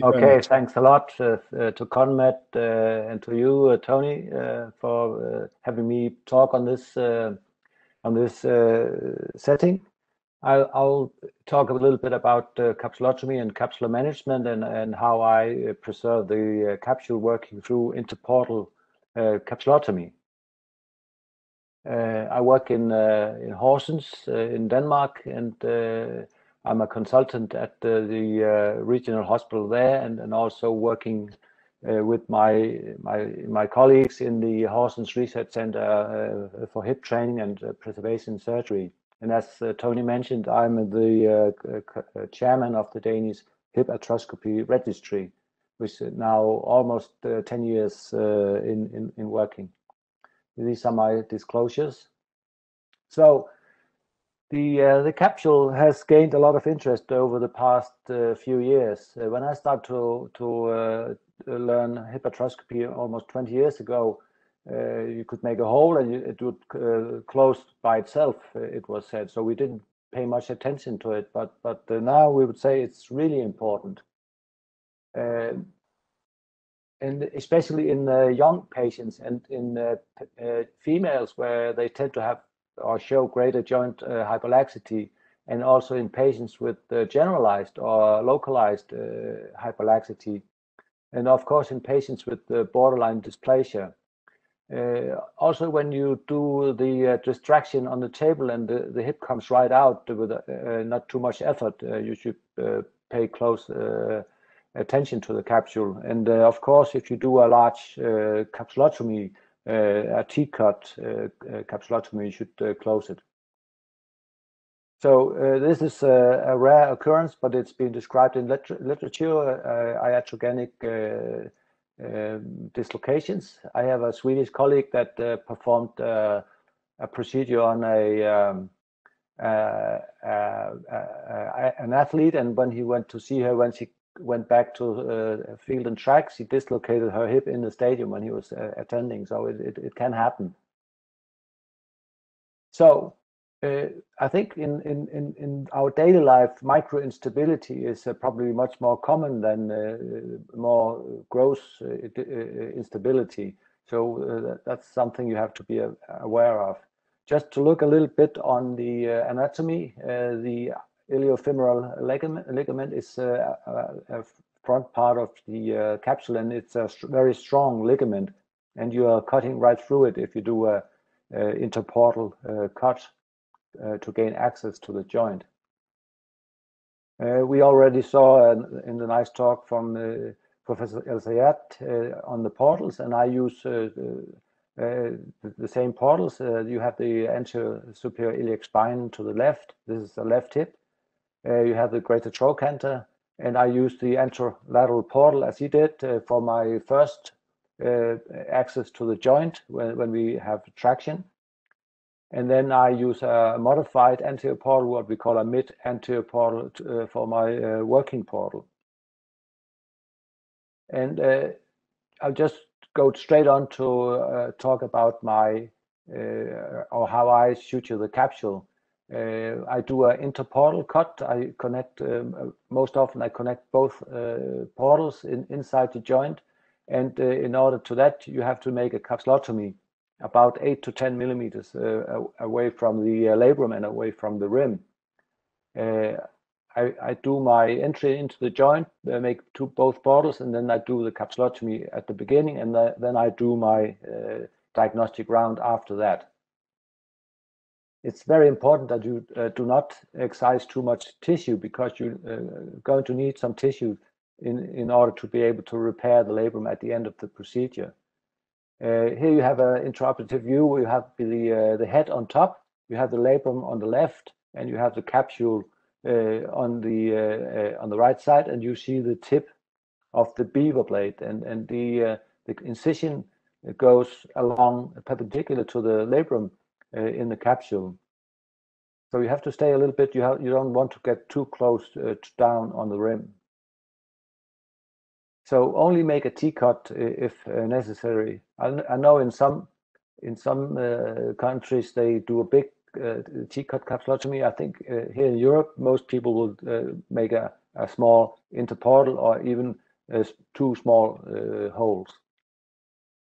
Okay, thanks a lot uh, uh, to CONMED uh, and to you, Tony, for having me talk on this on this setting. I'll talk a little bit about capsulotomy and capsular management and and how I preserve the capsule working through interportal capsulotomy. I work in Horsens in Denmark, and I'm a consultant at the uh, regional hospital there and also working uh, with my my colleagues in the Horsens Research Center uh, for hip training and preservation surgery. And as Tony mentioned, I'm the chairman of the Danish Hip Arthroscopy Registry, which is now almost 10 years in in in working. These are my disclosures. The uh, the capsule has gained a lot of interest over the past uh, few years. Uh, when I started to learn hip almost 20 years ago, you could make a hole and it would close by itself, it was said. So we didn't pay much attention to it. But but now we would say it's really important. Um, and especially in young patients and in females where they tend to have or show greater joint uh, hyperlaxity, and also in patients with uh, generalized or localized uh, hyperlaxity, and of course, in patients with borderline dysplasia. Also, when you do the distraction on the table and the hip comes right out with not too much effort, you should pay close attention to the capsule. And of course, if you do a large capsulotomy, Uh, a T-cut uh, uh, capsulotomy, you should close it. So uh, this is a rare occurrence, but it's been described in literature, iatrogenic um, dislocations. I have a Swedish colleague that performed a procedure on um, a an athlete, and when he went to see her, when she went back to uh, field and tracks, she dislocated her hip in the stadium when he was uh, attending. So it it can happen. So, uh, I think in in in our daily life, micro-instability is probably much more common than more gross instability. So that's something you have to be aware of. Just to look a little bit on the anatomy, the iliofemoral ligament is uh, a front part of the uh, capsule, and it's a very strong ligament, and you are cutting right through it if you do an interportal uh, cut to gain access to the joint. We already saw in the nice talk from Professor El-Sayed on the portals, and I use the same portals. You have the anterior superior iliac spine to the left. This is the left hip. Uh, you have the greater trochanter, and I use the anterolateral portal as he did uh, for my first uh, access to the joint when when we have traction. And then I use a modified anterior portal, what we call a mid-anterior portal, for my working portal. And uh, I'll just go straight on to talk about my or how I shoot suture the capsule. Uh, I do an interportal cut. I connect um, uh, most often, I connect both uh, portals inside the joint, and in order to that, you have to make a capsulotomy about eight to ten millimeters away from the labrum and away from the rim. I do my entry into the joint, make two both portals, and then I do the capsulotomy at the beginning, and then I do my diagnostic round after that. It's very important that you uh, do not excise too much tissue because you're uh, going to need some tissue in in order to be able to repair the labrum at the end of the procedure. Uh, here you have an intraoperative view where you have the head on top, you have the labrum on the left, and you have the capsule on the on the right side, and you see the tip of the beaver blade. And, and the, the incision goes along perpendicular to the labrum Uh, in the capsule. So you have to stay a little bit. You you don't want to get too close uh, down on the rim. So only make a T-cut if uh, necessary. I know in some in some countries, they do a big T-cut capsulotomy. I think here in Europe, most people will make a a small interportal or even two small holes.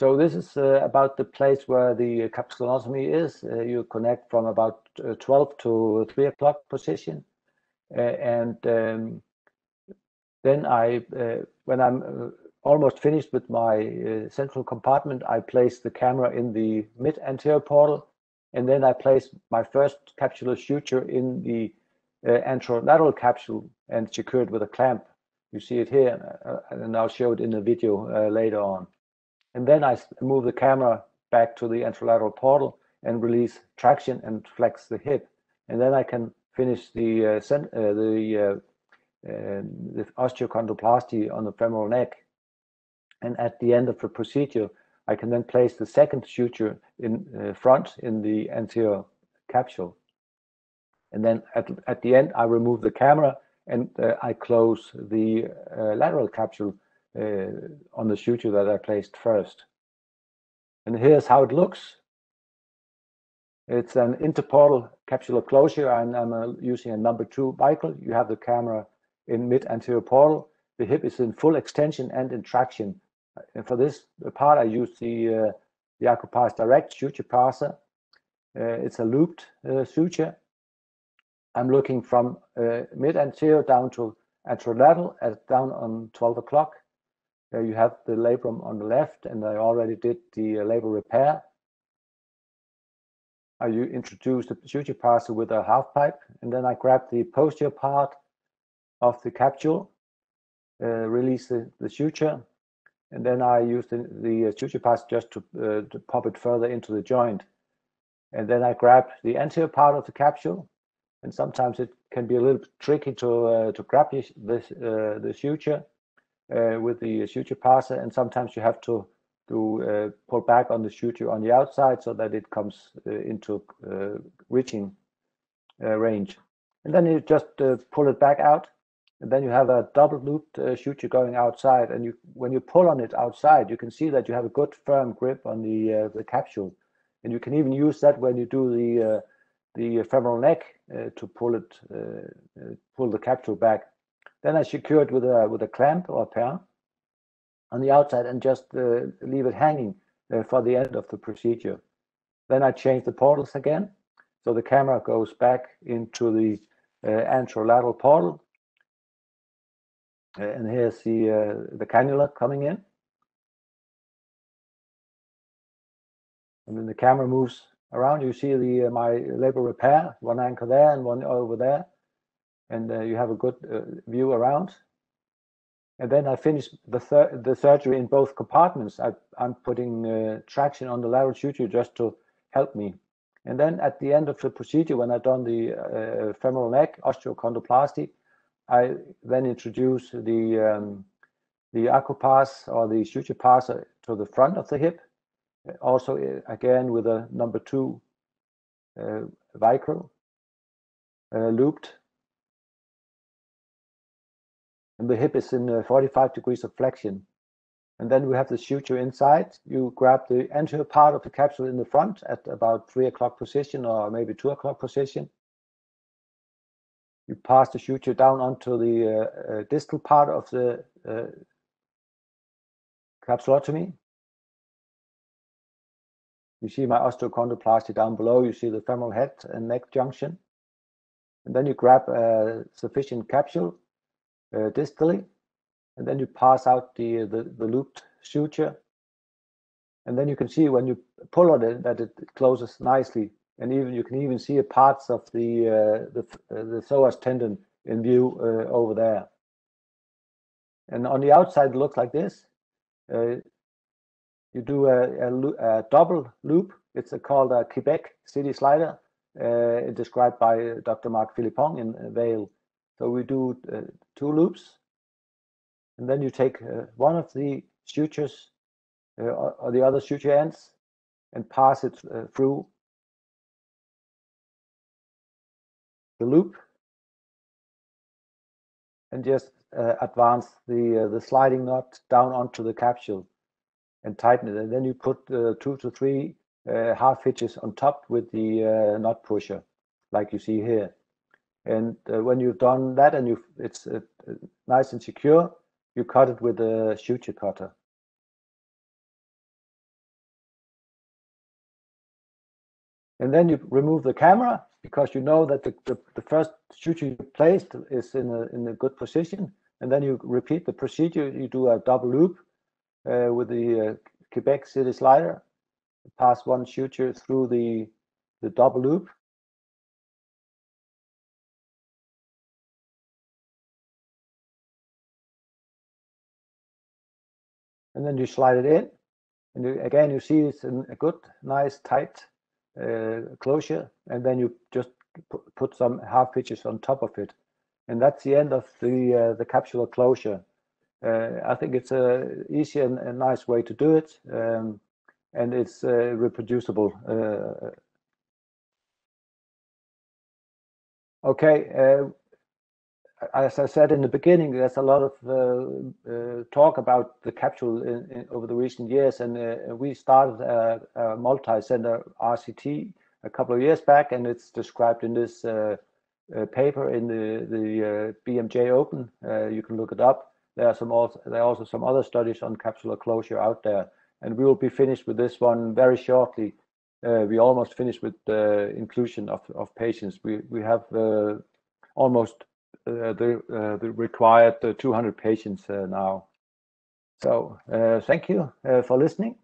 So this is about the place where the capsulotomy is. You connect from about 12 to 3 o'clock position. And um, then I, when I'm almost finished with my central compartment, I place the camera in the mid anterior portal and then I place my first capsular suture in the uh, anterolateral capsule and secure it with a clamp. You see it here, uh, and I'll show it in the video uh, later on. And then I move the camera back to the anterolateral portal and release traction and flex the hip. And then I can finish the uh, uh, the, uh, the osteochondroplasty on the femoral neck. And at the end of the procedure, I can then place the second suture in uh, front in the anterior capsule. And then at, at the end, I remove the camera and uh, I close the uh, lateral capsule on the suture that I placed first. And here's how it looks. It's an interportal capsular closure and I'm uh, using a number two Vicryl. You have the camera in mid anterior portal. The hip is in full extension and in traction and for this part, I use the uh, the Acropass Direct suture passer. Uh, it's a looped uh, suture. I'm looking from uh, mid anterior down to anterolateral at down on 12 o'clock. Uh, you have the labrum on the left, and I already did the uh, labral repair. I introduced the suture passer with a half pipe, and then I grab the posterior part of the capsule, release the, the suture, and then I use the, the suture pass just to, uh, to pop it further into the joint. And then I grab the anterior part of the capsule, and sometimes it can be a little tricky to uh, to grab this, this uh, the suture uh, with the suture passer, and sometimes you have to to uh, pull back on the suture on the outside so that it comes uh, into reaching range. And then you just pull it back out and then you have a double looped uh, suture going outside. And you when you pull on it outside you can see that you have a good firm grip on the uh, the capsule. And you can even use that when you do the uh, the femoral neck uh, to pull it uh, uh, pull the capsule back then I secure it with a with a clamp or a pair on the outside and just leave it hanging for the end of the procedure then I change the portals again so the camera goes back into the anterolateral portal uh, and here's the uh, the cannula coming in. And then the camera moves around. You see the uh, my labral repair, one anchor there and one over there, and uh, you have a good uh, view around. And then I finish the the surgery in both compartments. I, am putting uh, traction on the lateral suture just to help me. And then at the end of the procedure, when I've done the femoral neck osteochondroplasty, I then introduce the um, the Acropass or the suture passer to the front of the hip, also uh, again with a number two uh, Vicryl uh, looped. And the hip is in uh, 45 degrees of flexion. And then we have the suture inside. You grab the anterior part of the capsule in the front at about three o'clock position or maybe two o'clock position you pass the suture down onto the uh, uh, distal part of the uh, capsulotomy. You see my osteochondroplasty down below. You see the femoral head and neck junction. And then you grab a sufficient capsule distally, and then you pass out the, the, the looped suture. And then you can see when you pull on it that it closes nicely and even you can even see parts of the uh, the, uh, the psoas tendon in view uh, over there. And on the outside, it looks like this. Uh, you do a, a, a, double loop. It's a, called a Quebec City Slider, uh, described by Dr. Marc Philippon in Vail. So we do uh, two loops, and then you take one of the sutures or, or the other suture ends and pass it through the loop and just uh, advance the uh, the sliding knot down onto the capsule and tighten it. And then you put uh, two to three uh, half hitches on top with the uh, knot pusher like you see here And uh, when you've done that and you it's uh, nice and secure, you cut it with a suture cutter. And then you remove the camera because you know that the, the, the first suture you placed is in a, in a good position. And then you repeat the procedure. You do a double loop uh, with the uh, Quebec City slider, pass one suture through the, the double loop. And then you slide it in. And you, again, you see it's a good, nice, tight uh, closure, and then you just put some half hitches on top of it, and that's the end of the uh, the capsular closure. Uh, I think it's a easy and a nice way to do it, um, and it's uh, reproducible. Uh, okay, uh, as I said in the beginning, there's a lot of uh, uh, talk about the capsule in, in, over the recent years, and uh, we started a, a multi-center RCT a couple of years back, and it's described in this uh, uh, paper in the the uh, BMJ Open. you can look it up. There are some also there are also some other studies on capsular closure out there, and we will be finished with this one very shortly. we almost finished with the inclusion of of patients. We we have almost uh, the uh, the required uh, 200 patients now. So thank you for listening.